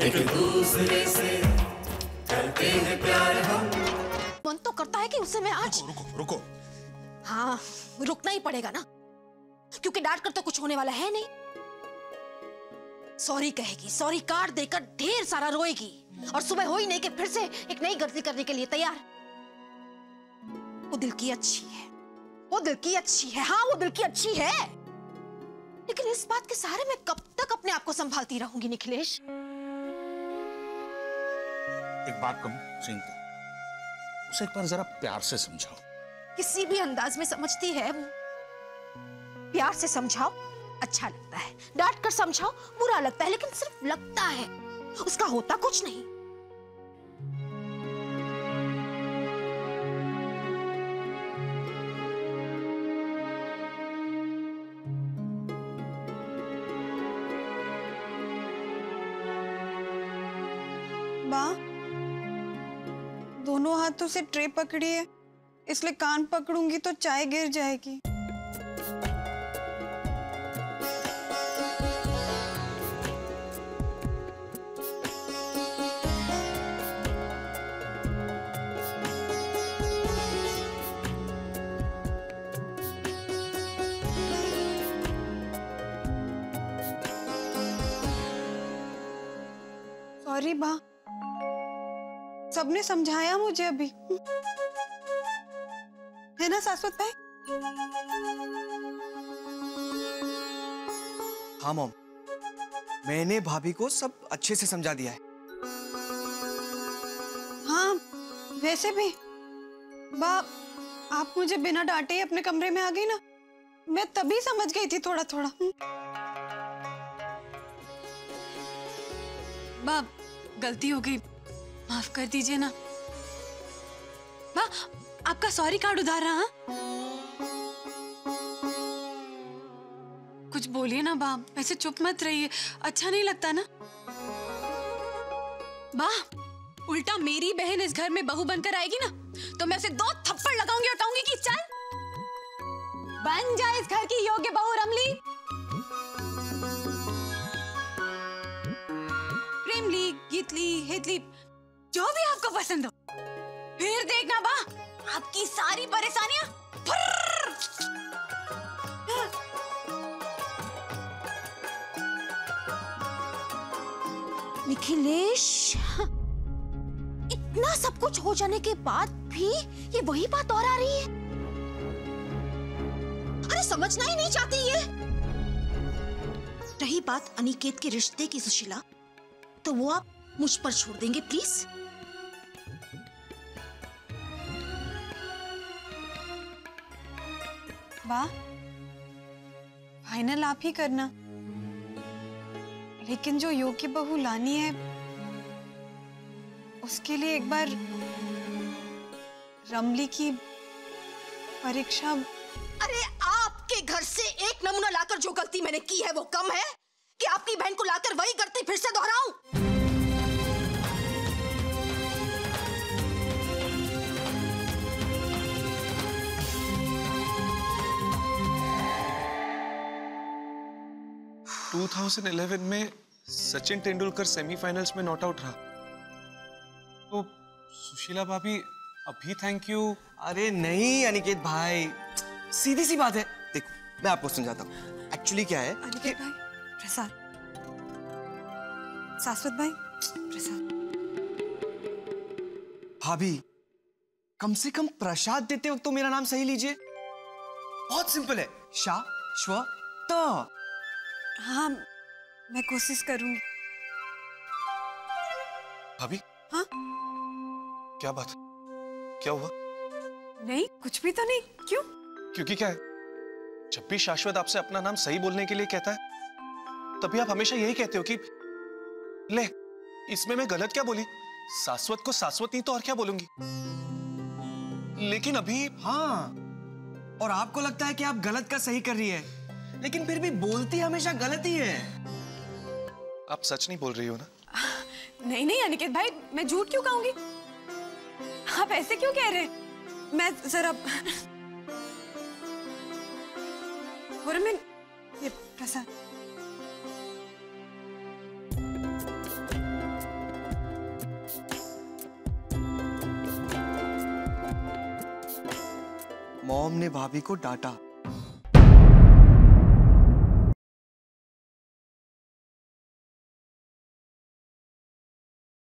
एक दूसरे से करते हैं प्यार हम। मन तो करता है कि उससे मैं आज रुको रुको हाँ रुकना ही पड़ेगा ना। क्योंकि डांट कर तो कुछ होने वाला है नहीं। सॉरी कहेगी सॉरी कार्ड देकर ढेर सारा रोएगी। और सुबह हो ही नहीं कि फिर से एक नई गलती करने के लिए तैयार। वो दिल की अच्छी है। वो दिल की अच्छी है। हाँ वो दिल की अच्छी है। लेकिन इस बात के सहारे मैं कब तक अपने आप को संभालती रहूँगी निखिलेश? एक बात कहूँ चिंता उसे एक बार जरा प्यार से समझाओ। किसी भी अंदाज में समझती है वो। प्यार से समझाओ अच्छा लगता है। डांट कर समझाओ, बुरा लगता है, लेकिन सिर्फ़ लगता है। उसका होता कुछ नहीं। माँ? दोनों हाथों से ट्रे पकड़ी है, इसलिए कान पकड़ूँगी तो चाय गिर जाएगी। सॉरी बा। सबने समझाया मुझे अभी। है ना शाश्वत भाई? हाँ मॉम। मैंने भाभी को सब अच्छे से समझा दिया है। हाँ वैसे भी। बा आप मुझे बिना डांटे ही अपने कमरे में आ गई ना? मैं तभी समझ गई थी थोड़ा थोड़ा बाप गलती हो गई। माफ़ कर दीजिए ना। बा आपका सॉरी कार्ड उधार रहा हाँ? कुछ बोलिए ना, बाप, ऐसे चुप मत रहिए अच्छा नहीं लगता ना? बा उल्टा मेरी बहन इस घर में बहू बनकर आएगी ना तो मैं उसे दो थप्पड़ लगाऊँगी और कहूँगी कि चल, बन जाए इस घर की योग्य बहू रमली। पसंद हो। फिर देखना बा, आपकी सारी परेशानियाँ। निखिलेश, इतना सब कुछ हो जाने के बाद भी ये वही बात और आ रही है। अरे समझना ही नहीं चाहती ये। रही बात अनिकेत के रिश्ते की सुशीला तो वो आप मुझ पर छोड़ देंगे, प्लीज़। वाह। फाइनल आप ही करना। लेकिन जो योग्य बहू लानी है, उसके लिए एक बार रमली की परीक्षा। अरे, आपके घर से एक नमूना लाकर जो गलती मैंने की है, वो कम है? कि आपकी बहन को लाकर वही गलती फिर से दोहराऊं? 2011 में सचिन तेंदुलकर सेमीफाइनल्स में नॉट आउट रहा। तो सुशीला भाभी अभी थैंक यू अरे नहीं अनिकेत भाई। सीधी सी बात है। देखो मैं आपको समझाता हूँ। एक्चुअली क्या है अनिकेत भाई प्रसाद। शाश्वत भाई प्रसाद। भाभी कम से कम प्रसाद देते वक्त तो मेरा नाम सही लीजिए। बहुत सिंपल है। शाह श्व त। हाँ मैं कोशिश करूँगी। भाभी? हाँ? क्या बात क्या हुआ? नहीं कुछ भी तो नहीं। क्यों? क्योंकि क्या है? जब भी शाश्वत आपसे अपना नाम सही बोलने के लिए कहता है तभी आप हमेशा यही कहते हो कि ले इसमें मैं गलत क्या बोली? शाश्वत को शाश्वत नहीं तो और क्या बोलूँगी? लेकिन अभी हाँ और आपको लगता है कि आप गलत का सही कर रही है। लेकिन फिर भी बोलती हमेशा गलत ही है। आप सच नहीं बोल रही हो ना? नहीं नहीं अनिकेत भाई मैं झूठ क्यों कहूँगी? आप ऐसे क्यों कह रहे मैं जरा और मैं ये प्रसाद। मॉम ने भाभी को डांटा।